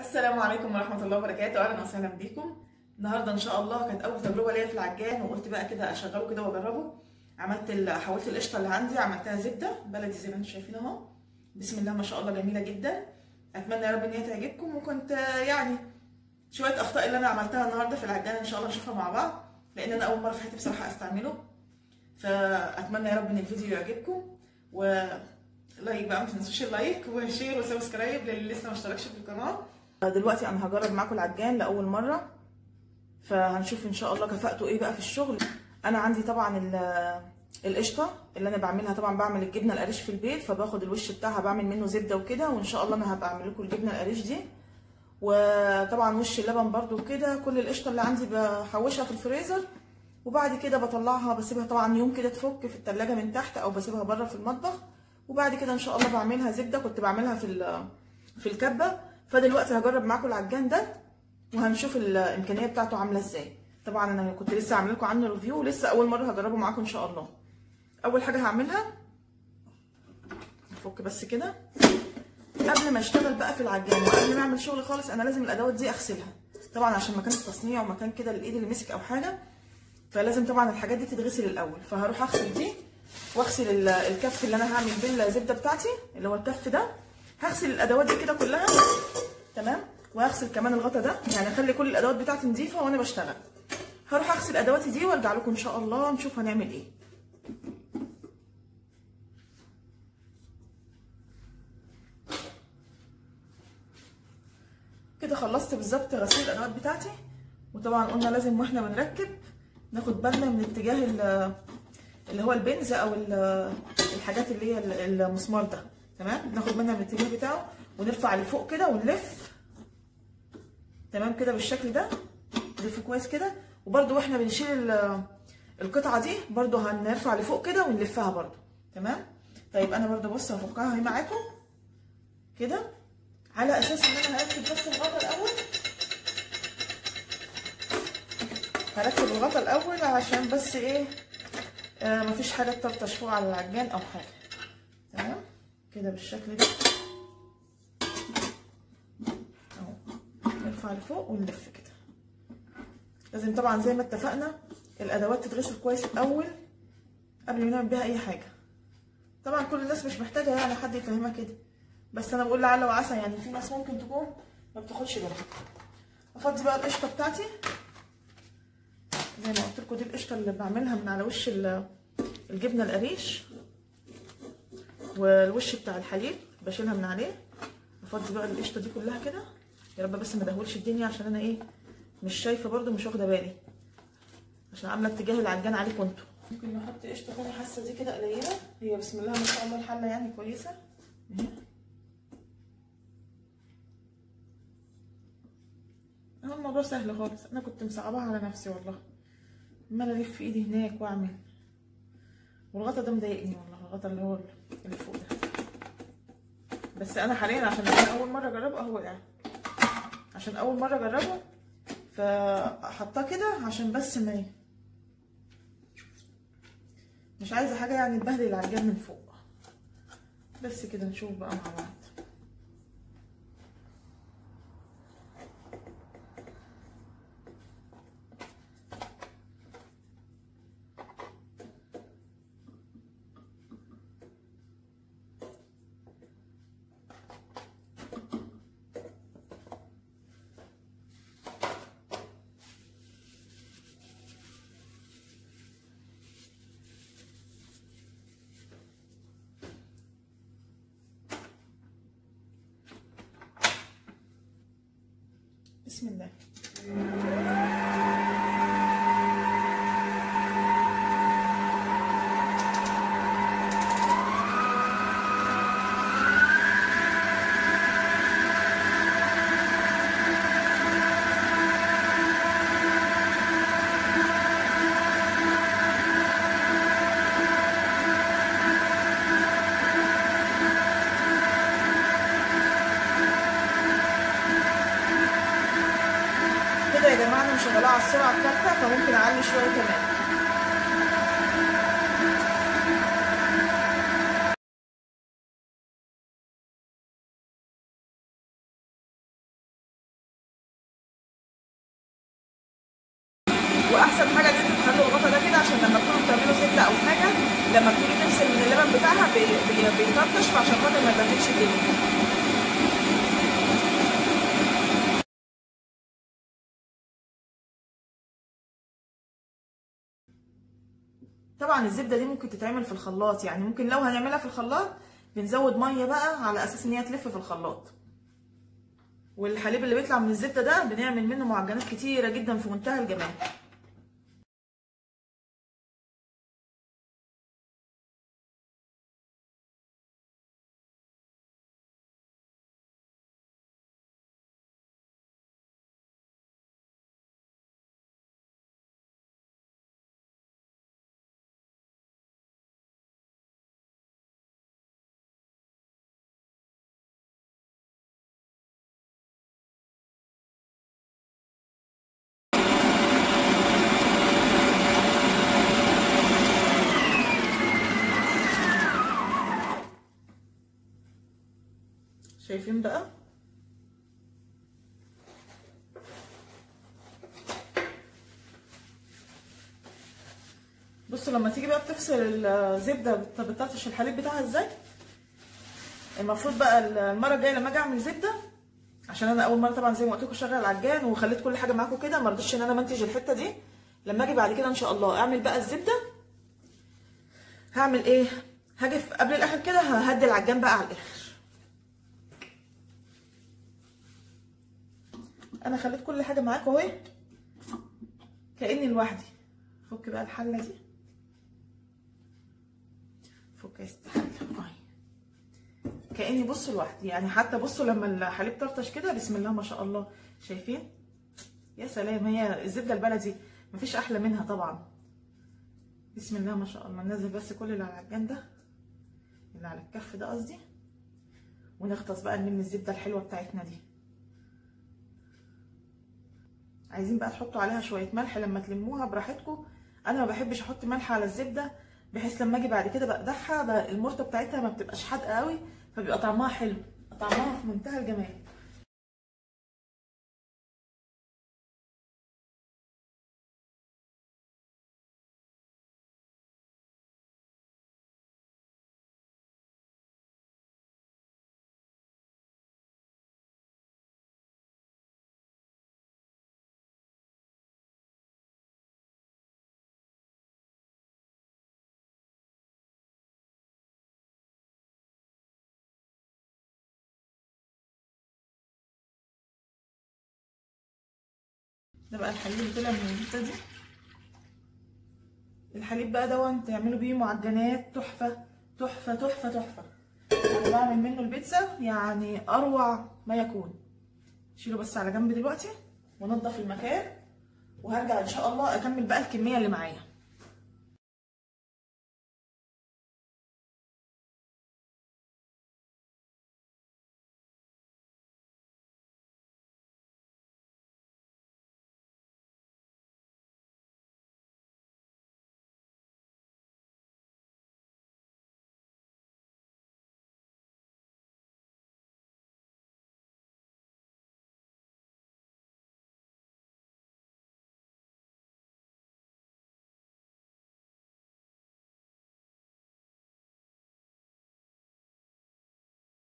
السلام عليكم ورحمة الله وبركاته. أهلا وسهلا بيكم النهاردة إن شاء الله كانت أول تجربة ليا في العجان وقلت بقى كده أشغله كده وأجربه. عملت حولت القشطة اللي عندي عملتها زبدة بلدي زي ما أنتم شايفين أهو. بسم الله ما شاء الله جميلة جدا. أتمنى يا رب إن هي تعجبكم وكنت يعني شوية أخطاء اللي أنا عملتها النهاردة في العجان إن شاء الله نشوفها مع بعض لأن أنا أول مرة في حياتي بصراحة أستعمله. فأتمنى يا رب إن الفيديو يعجبكم و like بقى ما تنسوش ال like و share و subscribe للي لسه ما اشتركش في القناة. دلوقتي أنا هجرب معاكم العجان لأول مرة فهنشوف إن شاء الله كفاءته إيه بقى في الشغل. أنا عندي طبعا ال- القشطة اللي أنا بعملها طبعا بعمل الجبنة القريش في البيت فباخد الوش بتاعها بعمل منه زبدة وكده وإن شاء الله أنا هبقى أعمل لكم الجبنة القريش دي. وطبعا وش اللبن برده وكده كل القشطة اللي عندي بحوشها في الفريزر وبعد كده بطلعها بسيبها طبعا يوم كده تفك في التلاجة من تحت أو بسيبها بره في المطبخ. وبعد كده إن شاء الله بعملها زبدة كنت بعملها في في الكبة. فدلوقتي هجرب معاكم العجان ده وهنشوف الإمكانية بتاعته عاملة إزاي. طبعا أنا كنت لسه عاملة لكم عنه ريفيو ولسه أول مرة هجربه معاكم إن شاء الله. أول حاجة هعملها افك بس كده. قبل ما أشتغل بقى في العجان وقبل ما أعمل شغل خالص أنا لازم الأدوات دي أغسلها. طبعا عشان مكان التصنيع ومكان كده الإيد اللي مسك أو حاجة فلازم طبعا الحاجات دي تتغسل الأول. فهروح أغسل دي وأغسل ال- الكف اللي أنا هعمل بيه الزبدة بتاعتي اللي هو الكف ده. هغسل الأدوات دي كده كلها. تمام؟ وهغسل كمان الغطا ده. يعني اخلي كل الأدوات بتاعتي نظيفة وأنا بشتغل. هروح أغسل أدواتي دي وأرجع لكم إن شاء الله نشوف هنعمل إيه. كده خلصت بالظبط غسيل الأدوات بتاعتي. وطبعا قلنا لازم وإحنا بنركب ناخد بالنا من اتجاه ال- اللي هو البنز أو ال- الحاجات اللي هي ال- المسمار ده. تمام؟ ناخد بالنا من الاتجاه بتاعه ونرفع لفوق كده ونلف. تمام كده بالشكل ده؟ نلف كويس كده؟ وبرده وإحنا بنشيل ال- القطعة دي برده هنرفع لفوق كده ونلفها برده تمام؟ طيب أنا برده بص هفكها أهي معاكم. كده؟ على أساس إن أنا هركب بس الغطا الأول. هركب الغطا الأول عشان بس إيه؟ آه مفيش حاجة تطرطش فوق على العجان أو حاجة. تمام؟ كده بالشكل ده. لفوق ونلف كده لازم طبعا زي ما اتفقنا الأدوات تتغسل كويس الأول قبل ما نعمل بيها أي حاجة. طبعا كل الناس مش محتاجة يعني حد يفهمها كده. بس أنا بقول لعل وعسى يعني في ناس ممكن تكون ما بتاخدش بالها افضي بقى القشطة بتاعتي. زي ما قلت لكم دي القشطة اللي بعملها من على وش ال- الجبنة القريش والوش بتاع الحليب بشيلها من عليه. افضي بقى القشطة دي كلها كده. يا رب بس ما ادهولش الدنيا عشان أنا إيه مش شايفة برده مش واخدة بالي. عشان عاملة اتجاه العجان عليكم أنتوا ممكن نحط قشطة تاني حاسة دي كده قليلة. هي بسم الله ما شاء الله الحلة يعني كويسة. أهي. أهو الموضوع سهل خالص. أنا كنت مصعباها على نفسي والله. عمالة ألف في إيدي هناك وأعمل. والغطا ده مضايقني والله الغطا اللي هو اللي فوق ده. بس أنا حاليا عشان أنا أول مرة أجربه أهو يعني عشان أول مرة أجربه فحطاه كده عشان بس ما مش عايزة حاجة يعني تبهدل العجان من فوق. بس كده نشوف بقى مع بعض. بسم الله. أنا مشغلاه على السرعة الثالثه فممكن أعلي شوية كمان. وأحسن حاجة إن أنتوا تخلوا الغطا ده كده عشان لما تكونوا بتعملوا زبده أو حاجة لما بتيجي تغسل من اللبن بتاعها بيطرطش فعشان خاطر ما تبهدلش الدنيا. طبعا الزبدة دي ممكن تتعمل في الخلاط يعني ممكن لو هنعملها في الخلاط بنزود مية بقى على أساس إن هي تلف في الخلاط. والحليب اللي بيطلع من الزبدة ده بنعمل منه معجنات كتيرة جدا في منتهى الجمال. شايفين بقى؟ بصوا لما تيجي بقى بتفصل الزبدة بت- بتطرطش الحليب بتاعها إزاي؟ المفروض بقى المرة الجاية لما أجي أعمل زبدة عشان أنا أول مرة طبعا زي ما قلت لكم شغل العجان وخليت كل حاجة معاكم كده ما رضيتش إن أنا منتج الحتة دي. لما أجي بعد كده إن شاء الله أعمل بقى الزبدة. هعمل إيه؟ هاجي قبل الآخر كده ههدي العجان بقى على الآخر. أنا خليت كل حاجة معاكم اهي كأني لوحدي. فك بقى الحلة دي. فك يا اهي كأني بصوا لوحدي. يعني حتى بصوا لما الحليب طرطش كده بسم الله ما شاء الله. شايفين؟ يا سلام. هي الزبدة البلدي. مفيش أحلى منها طبعا. بسم الله ما شاء الله. ننزل بس كل اللي على العجان ده اللي على الكف ده قصدي. ونغطس بقى نلم الزبدة الحلوة بتاعتنا دي. عايزين بقى تحطوا عليها شوية ملح لما تلموها براحتكم. أنا ما بحبش أحط ملح على الزبدة بحيث لما أجي بعد كده بقدحها بقى المرته بتاعتها ما بتبقاش حادقة قوي فبيبقى طعمها حلو طعمها في منتهى الجمال. ده بقى الحليب اللي طلع من الزبده دي. الحليب بقى دون تعملوا بيه معجنات تحفة تحفة تحفة تحفة. أنا بعمل منه البيتزا يعني أروع ما يكون. شيله بس على جنب دلوقتي وانضف المكان وهرجع إن شاء الله أكمل بقى الكمية اللي معايا.